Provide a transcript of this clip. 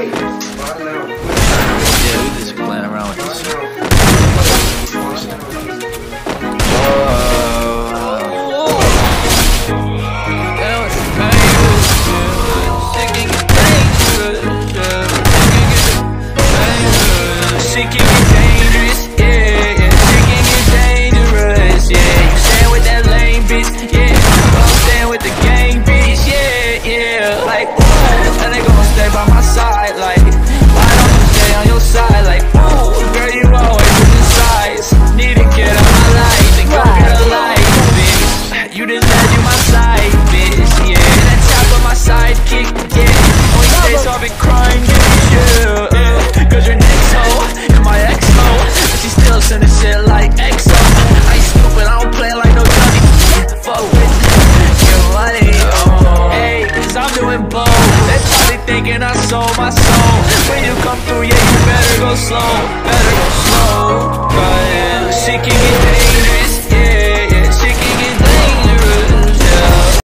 Yeah, we just playing around with this. You my side, bitch, yeah. That of my sidekick, yeah. Only stays off and crime, yeah, yeah. Cause your next hoe and my ex hoe, but she still sending shit like EXO. I ain't stupid, I don't play like no Johnny. Fuck with your money, oh. Hey, cause I'm doing both. They probably thinking I sold my soul. When you come through, yeah, you better go slow.